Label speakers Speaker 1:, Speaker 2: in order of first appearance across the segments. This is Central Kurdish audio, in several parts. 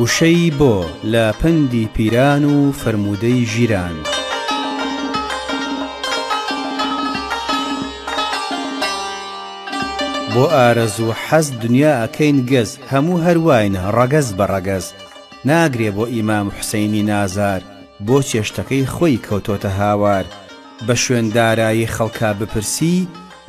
Speaker 1: وشەی بۆ لە پەندی پیران و فەرموودەی ژیران. بۆ ئارەزوو حەز دنیا ئەکەین گەز هەموو هەر واینە ڕەگەز بە ڕەگەز ناگرێ بۆ ئیمام حوسەینی نازار بۆ چێشتەکەی خۆی کەوتۆتە هاوار بە شوێن دارایی خەڵکا بپرسی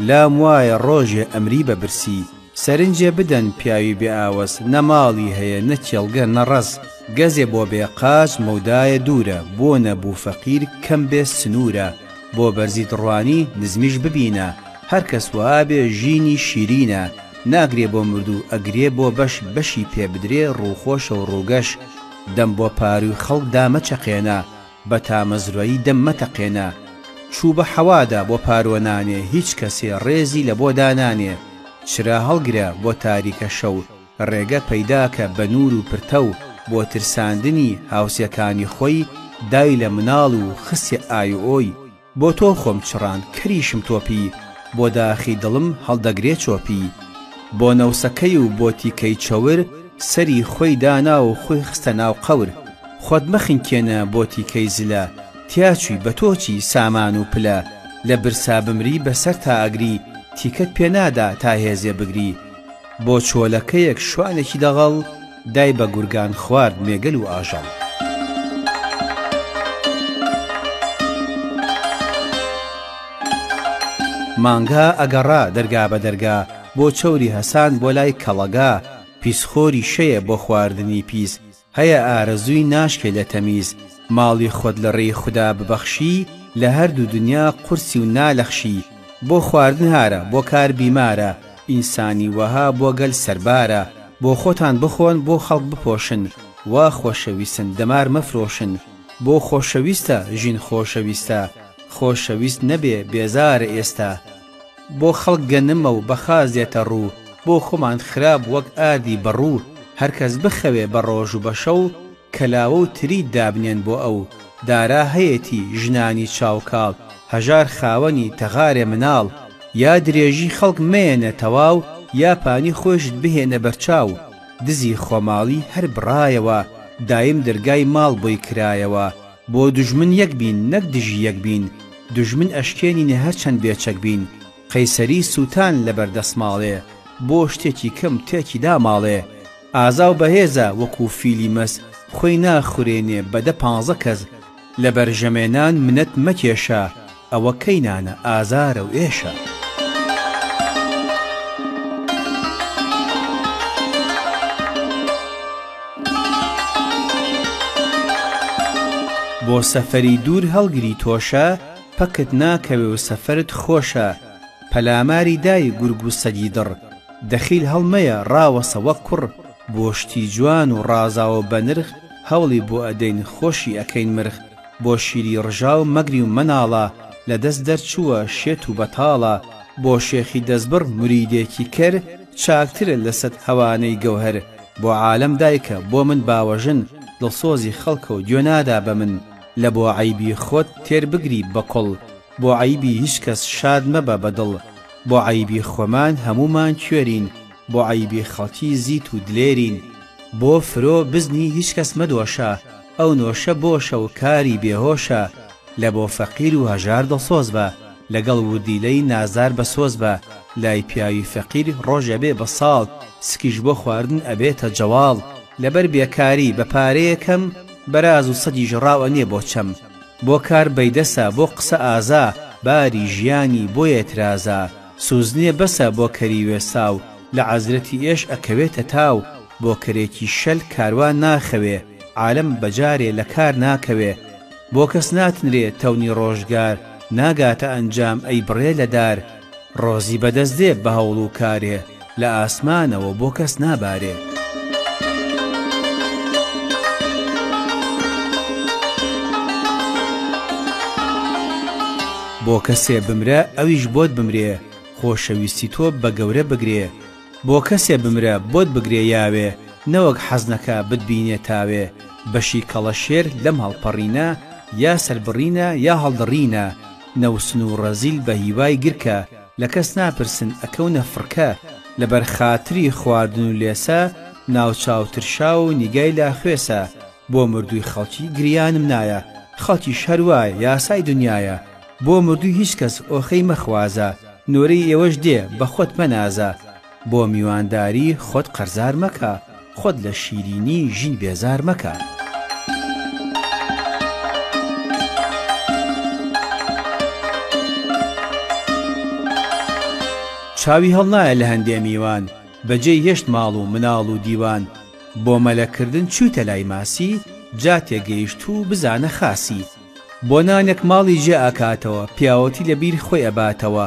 Speaker 1: لام وایە ڕۆژێ ئەمری بە برسی سەرنجێ بدەن پیاوی بێ ئاوەز نە ماڵی هەیە نە کێڵگە نە ڕەز گەزێ بۆ بێ قاچ مەودایە دوورە بۆ نە بوو فەقیر کەم بێ سنوورە بۆ بەرزیت ڕوانی نزمیش ببینە هەر کەس وابێ ژینی شیرینە ناگرێ بۆ مردوو ئەگرێ بۆ بەش بەشی پێ بدرێ ڕووخۆشە و ڕووگەش دەم بۆ پارووی خەڵک دا مەچەقێنە بە تامەزرۆی دەم مەتەقێنە. چوو بە حەوادا بۆ پارۆ نانێ هیچ کەسێ ڕێزی لە بۆ دانانێ چرا هەڵگرە بۆ تاریکە شەو ڕێگە پەیداکە بە نوور و پرتەو بۆ ترساندنی هاوسێکانی خۆی دای لە مناڵ و خستیە ئای و ئۆی بۆ تۆ خۆم چڕان کەریشم تۆپی بۆ داخی دڵم هەڵدەگرێ چۆپی بۆ نەوسەکەی و بۆ تیکەی چەور سەری خۆی دانا و خۆی خستە ناو قەور خۆت مەخنکێنە بۆ تیکەی زلە تیا چووی بە تۆ چی سامان و پلە لە برسا بمری بە سەر تا ئەگری تیکەت پێ نادا تا هێزێ بگری بۆ چۆلەکەیەک شوانێکی دەغەڵ دای بە گورگان خوارد مێگەل و ئاژەڵ. مانگا ئەگەڕا دەرگا بە دەرگا بۆ چەوری هەسان بۆ لای کەڵەگا پیسخۆری شەیە بۆ خواردنی پیس هەیە ئارەزووی ناشکێ لە تەمیز ماڵی خۆت لە ڕێی خودا ببەخشی لە هەردوو دنیا قورسی و نالەخشی بۆ خواردن هارە بۆ کار بیمارە ئینسانی وەها بۆ گەل سەربارە. بۆ خۆتان بخۆن بۆ خەڵک بپۆشن وا خۆشەویسن دەمار مەفرۆشن بۆ خۆشەویستە ژین خۆشەویستە خۆشەویست نەبێ بێزارە ئێستا بۆ خەڵک گەنمە و بەخاز دێتە ڕوو بۆ خۆمان خراپ وەک ئاردی بەڕوو هەرکەس بخەوێ بە ڕۆژ و بە شەو کەلاوە و تریت دابنێن بۆ ئەو دارا هەیەتی ژنانی چاو کاڵ هەژار خاوەنی تەغارێ مناڵ یا درێژی خەڵک مەیەنە تەواو یا پانی خۆیشت بهێنە بەرچاو دزی خۆماڵی هەر بڕایەوە دایم دەرگای ماڵ بۆی کرایەوە بۆ دوژمن یەک بین نەک دژی یەک بین دوژمن ئەشکێنینە هەرچەند بێچەک بین قەیسەری سووتان لەبەر دەسماڵێ بۆ شتێکی کەم تێکی داماڵێ ئازاو بەهێزە وەکوو فیلی مەس خۆی ناخورێنێ بە دە پانزە کەس لەبەر ژەمێنان منەت مەکێشە ئەوە کەینانە ئازارە و ئێشە. بۆ سەفەری دوور هەڵگری تۆشە پەکت ناکەوێ و سەفەرت خۆشە پەلاماری دای گورگ و سەگی دڕ دەخیل هەڵمەیە ڕاوەسە وەک کوڕ بۆ شتی جوان و ڕازاوە بەنرخ هەوڵی بۆ ئەدەین خۆشی ئەکەین مرخ بۆ شیری ڕژاو مەگری و مەناڵە لە دەست دەرچووە شێت و بەتاڵە بۆ شێخی دەستبڕ موریدێکی کەر چاکترە لە سەد هەوانەی گەوهەر بۆ عالەم دایکە بۆ من باوەژن دڵسۆزی خەڵکە و گوێ نادا بە من لە بۆ عەیبی خۆت تێر بگری بە کوڵ بۆ عەیبی هیچ کەس شاد مەبە بە دڵ بۆ عەیبی خۆمان هەموومان کوێرین بۆ عەیبی خەڵکی زیت و دلێرین بۆ فرۆ بزنی هیچ کەس مەدۆشە ئەو نۆشە بۆشە و کاری بێ هۆشە لە بۆ فەقیر و هەژار دڵسۆز بە لە گەڵ وردیلەی نازدار بە سۆز بە لای پیاوی فەقیر ڕۆژ ئەبێ بە ساڵ سکیش بۆ خواردن ئەبێتە جەواڵ لە بەر بێکاری بە پارەیە کەم بەراز و سەدیش ڕاوە نیە بۆ چەم بۆ کار بەیدەسە بۆ قسە ئازا باری ژیانی بۆیە ترازا سوزنێ بەسە بۆ کەری وێساو لە عەزرەتی ئێش ئەکەوێتە تاو بۆ کەرێکی شەل کاروان ناخەوێ عالەم بە جارێ لە کار ناکەوێ بۆ کەس ناتنرێ تەونی ڕۆژگار ناگاتە ئەنجام ئەی بڕێ لە دار ڕۆزی بەدەست دێ بە هەوڵ و کارێ لە ئاسمانەوە بۆ کەس نابارێ. بۆ کەسێ بمرە ئەویش بۆت بمرێ خۆشەویستی تۆ بە گەورە بگرێ بۆ کەسێ بمرە بۆت بگرێ یاوێ نەوەک حەزنەکە بتبینێ تاوێ بەشی کەڵەشێر لەم هەڵپەڕینە یا سەربڕینە یا هەڵدڕینە نوسن و ڕەزیل بە هیوای گرکە لە کەس ناپرسن ئەکەونە فڕکە لە بەر خاتری خواردن و لێسە ناو چاو ترشاو و نیگای لا خوێسە بۆ مردووی خەڵکی گریانم نایە خەڵکیش هەر وایە یاسای دنیایە بۆ مردووی هیچ کەس ئۆخەی مەخوازە نۆرەی ئێوەش دێ بە خۆت مەنازە بۆ میوانداری خۆت قەرزار مەکە خۆت لە شیرینی ژین بێزار مەکە. چاوی هەڵنایە لە هەندێ میوان بە جێی هێشت ماڵ و مناڵ و دیوان بۆ مەلە کردن چوویتە لای ماسی جا تێگەیشتوو بزانە خاسی. بۆ نانێک ماڵی جێ ئەکاتەوە پیاوەتی لە بیر خۆی ئەباتەوە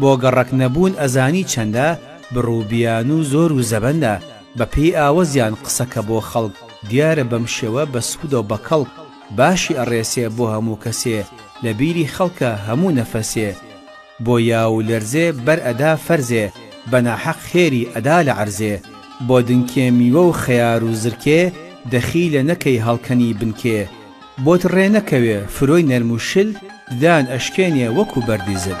Speaker 1: بۆ گەڕەک نەبوون ئەزانی چەندە بڕو بیانوو زۆر و زەبەندە بە پێی ئاوەزیان قسە کە بۆ خەڵک دیارە بەم شێوە بە سوودە و بە کەڵک باشی ئەڕێسێ بۆ هەموو کەسێ لە بیری خەڵکە هەموو نەفەسێ بۆ یاو و لەرزێ بەر ئەدا فەرزێ بە ناحەق خێری ئەدا لە عەرزێ بۆ دنکێ میوە و خەیار و زرکێ دەخیلە نەکەی هەڵکەنی بنکێ بۆت ڕێ نەکەوێ فرۆی نەرم و شل ددان ئەشکێنێ وەکوو بەردی زل.